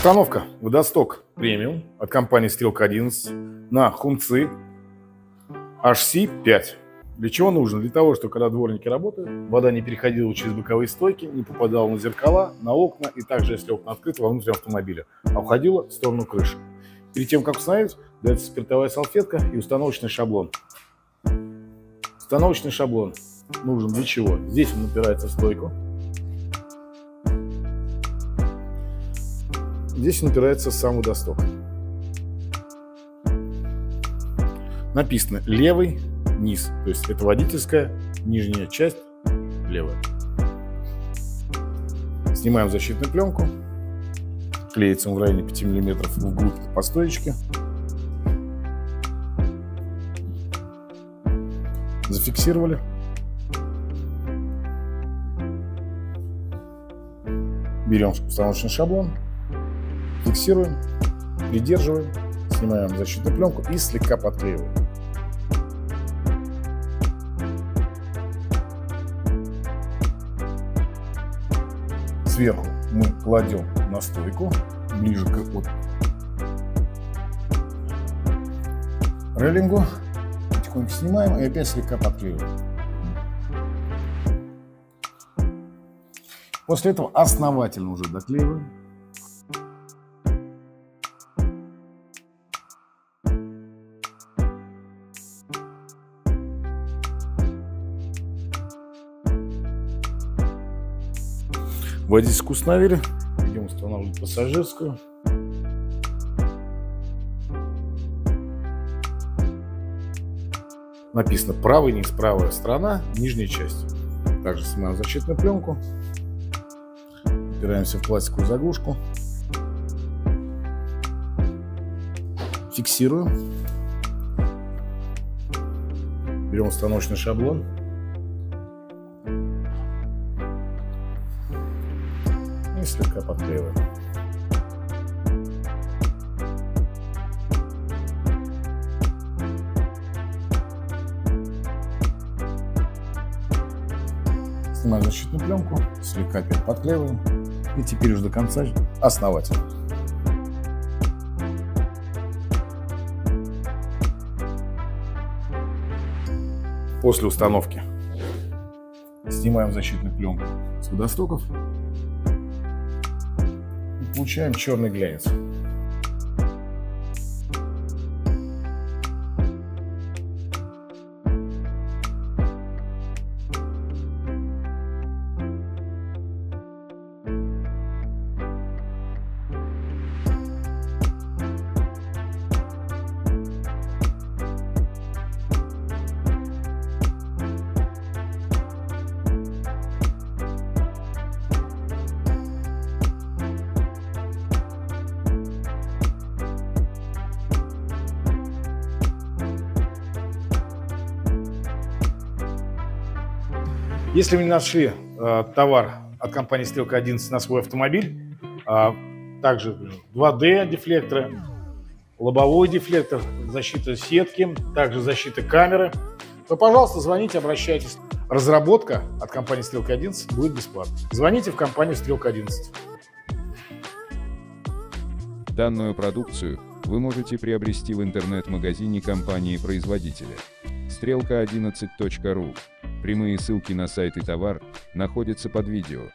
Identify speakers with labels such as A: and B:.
A: Установка водосток премиум от компании Стрелка 11 на хунцы HC5. Для чего нужно? Для того, чтобы когда дворники работают, вода не переходила через боковые стойки, не попадала на зеркала, на окна и также, если окна открыты, вовнутрь автомобиля, а уходила в сторону крыши. Перед тем, как установить, дается спиртовая салфетка и установочный шаблон. Установочный шаблон нужен для чего? Здесь он упирается в стойку. Здесь он упирается сам водосток. Написано левый низ, то есть это водительская нижняя часть левая. Снимаем защитную пленку, клеится он в районе 5 мм вглубь по стоечке. Зафиксировали. Берем установочный шаблон, фиксируем, придерживаем, снимаем защитную пленку и слегка подклеиваем. Сверху мы кладем на стойку, ближе к вот рейлингу, потихоньку снимаем и опять слегка подклеиваем. После этого основательно уже доклеиваем. Водительскую установили. Идем устанавливать пассажирскую. Написано правый низ, правая сторона, нижняя часть. Также снимаем защитную пленку. Упираемся в пластиковую заглушку. Фиксируем. Берем установочный шаблон. И слегка подклеиваем. Снимаем защитную пленку, слегка опять подклеиваем и теперь уже до конца основательно. После установки снимаем защитную пленку с водостоков получаем черный глянец. Если вы не нашли э, товар от компании Стрелка 11 на свой автомобиль, э, также 2D дефлекторы, лобовой дефлектор, защита сетки, также защита камеры, то, пожалуйста, звоните, обращайтесь. Разработка от компании Стрелка 11 будет бесплатно. Звоните в компанию Стрелка 11.
B: Данную продукцию вы можете приобрести в интернет-магазине компании-производителя стрелка11.ру. Прямые ссылки на сайт и товар находятся под видео.